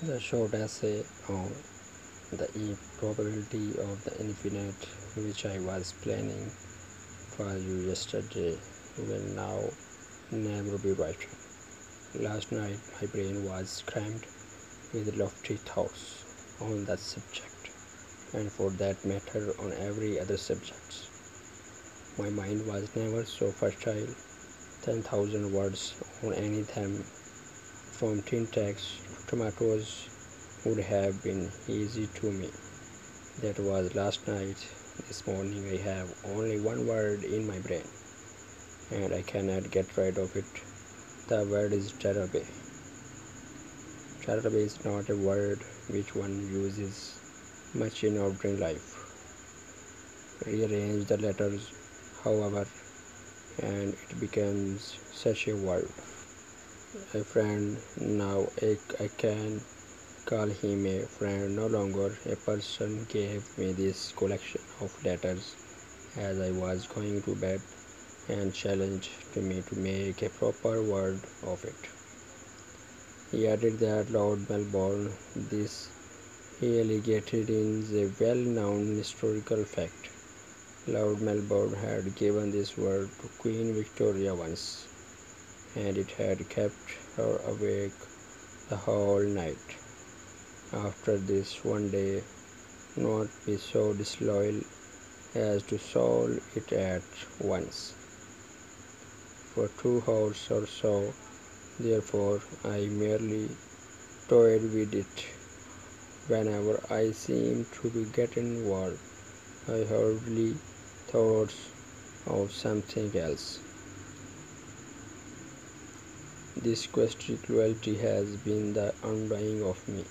The short essay on the improbability of the infinite, which I was planning for you yesterday, will now never be written. Last night my brain was crammed with lofty thoughts on that subject, and for that matter on every other subject. My mind was never so fertile. Ten thousand words on any theme, from tacks tomatoes would have been easy to me. That was last night. This morning I have only one word in my brain and I cannot get rid of it. The word is Terabe. Terabe is not a word which one uses much in ordinary life. Rearrange the letters, however, and it becomes such a word a friend now I, I can call him a friend no longer a person gave me this collection of letters as I was going to bed and challenged to me to make a proper word of it. He added that Lord Melbourne, this he alleged is a well-known historical fact. Lord Melbourne had given this word to Queen Victoria once and it had kept her awake the whole night. After this, one day, not be so disloyal as to solve it at once. For two hours or so, therefore, I merely toyed with it. Whenever I seemed to be getting bored, I hardly thought of something else. This quality has been the undying of me.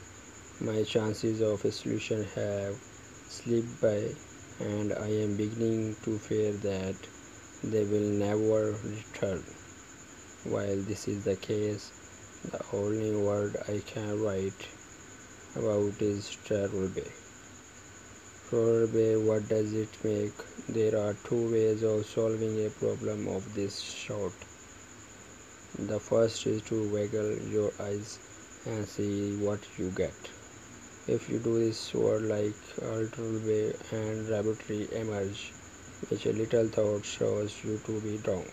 My chances of a solution have slipped by, and I am beginning to fear that they will never return. While this is the case, the only word I can write about is Terrorbe. Terrorbe, what does it make? There are two ways of solving a problem of this sort. The first is to waggle your eyes and see what you get. If you do this word like way and rapidly emerge, which a little thought shows you to be wrong.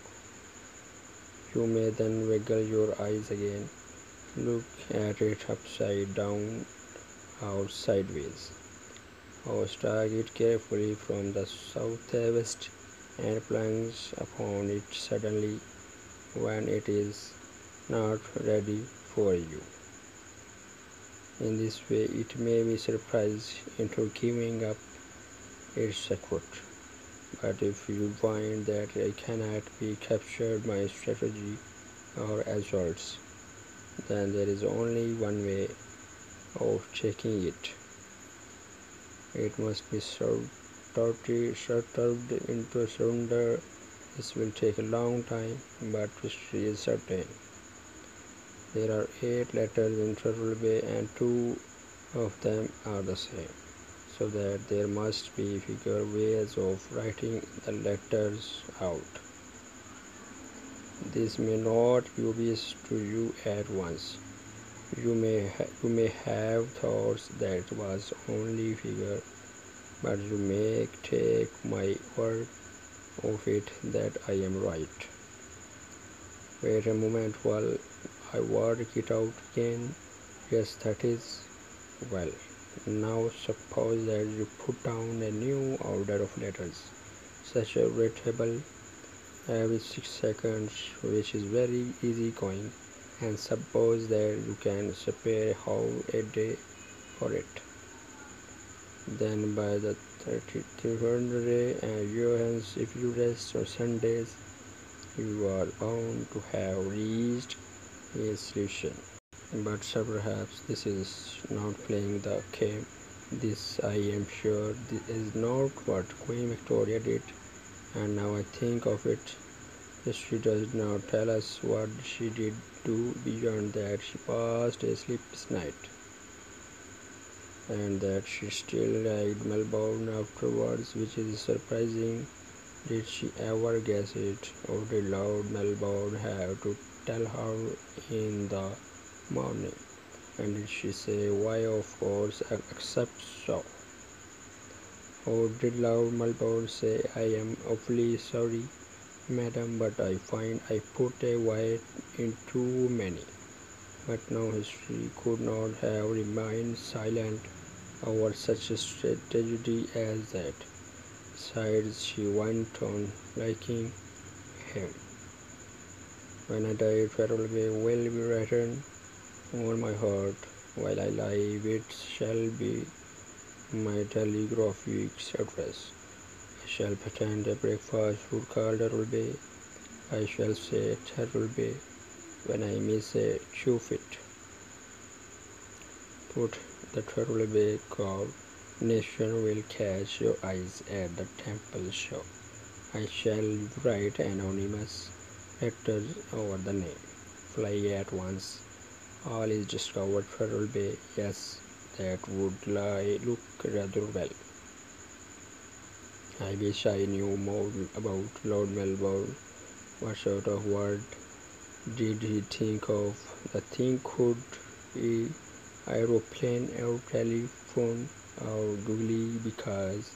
You may then waggle your eyes again, look at it upside down or sideways, or strike it carefully from the southwest and plunge upon it suddenly when it is not ready for you. In this way, it may be surprised into giving up its secret. But if you find that it cannot be captured by strategy or assaults, then there is only one way of checking it. It must be served, served into surrender this will take a long time, but history is certain. There are eight letters in Terrorbe and two of them are the same, so that there must be figure ways of writing the letters out. This may not be obvious to you at once. You may you may have thoughts that was only figure, but you may take my word of it that I am right. Wait a moment while I work it out again. Yes, that is well. Now suppose that you put down a new order of letters, such a table every six seconds, which is very easy going, and suppose that you can spare how a day for it. Then by the 3300 and your hands if you rest on Sundays, you are bound to have reached a solution. But perhaps this is not playing the game. This I am sure this is not what Queen Victoria did, and now I think of it. History does not tell us what she did do beyond that she passed a sleepless night and that she still liked Melbourne afterwards, which is surprising. Did she ever guess it, oh, or did Lord Melbourne have to tell her in the morning? And did she say, Why, of course, except so. Oh, or did Lord Melbourne say, I am awfully sorry, madam, but I find I put a white in too many. But no history could not have remained silent over such a tragedy as that. Besides, she went on liking him. When I die, Farewell will be written on my heart. While I live, it shall be my telegraphic address. I shall pretend a breakfast would call Bay. I shall say Bay when I miss a chew fit. Put the Bay call. Nation will catch your eyes at the temple show. I shall write anonymous letters over the name. Fly at once. All is discovered Federal Bay. Yes, that would lie look rather well. I wish I knew more about Lord Melbourne. What sort of word did he think of? The thing could be aeroplane or telephone or googly because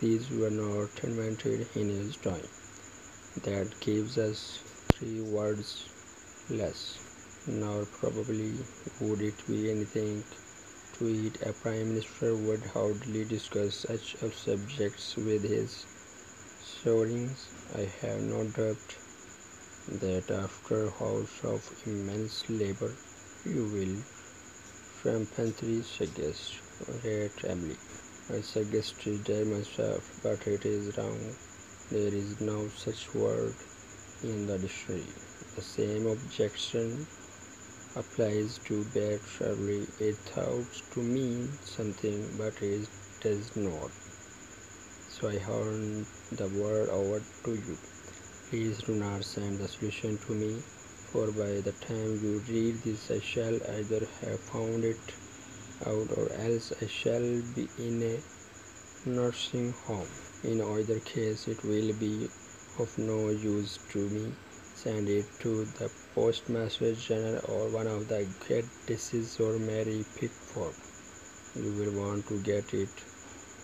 these were not invented in his time. That gives us three words less. Now probably would it be anything to it a prime minister would hardly discuss such subjects with his sovereigns. I have no doubt that after hours of immense labor you will triumphantly suggest Great Emily. I suggested it myself, but it is wrong. There is no such word in the dictionary. The same objection applies to bad travel. It thought to mean something, but it does not. So I hand the word over to you. Please do not send the solution to me, for by the time you read this, I shall either have found it out or else I shall be in a nursing home. In either case, it will be of no use to me. Send it to the Postmaster General or one of the great diseases or Mary Pickford. You will want to get it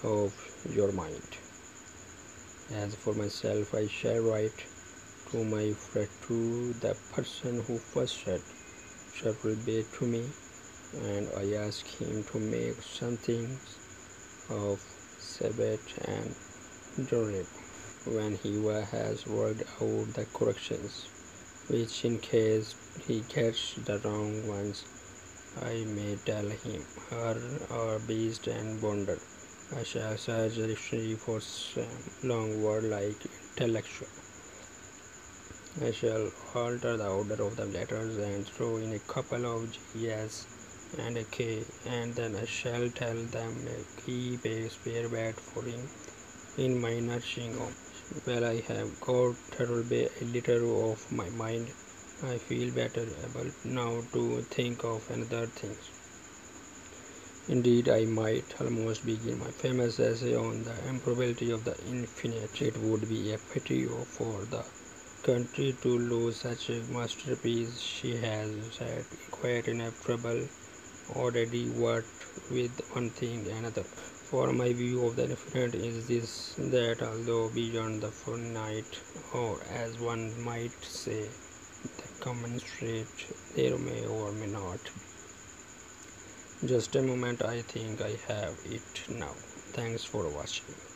off your mind. As for myself, I shall write to my friend, to the person who first said, shall be to me and I asked him to make something of Sabbath and Dorib when he has worked out the corrections, which in case he gets the wrong ones, I may tell him, her are beast and bonder. I shall search the dictionary for some long word like intellectual. I shall alter the order of the letters and throw in a couple of G's and a K and then I shall tell them to keep a spare bed for him in my nursing home. Well, I have got a little of my mind. I feel better able now to think of another things. Indeed, I might almost begin my famous essay on the improbability of the infinite. It would be a pity for the country to lose such a masterpiece. She has had quite enough trouble already what with one thing another. For my view of the infinite is this that although beyond the finite, or as one might say, the commensurate, there may or may not. Just a moment, I think I have it now. Thanks for watching.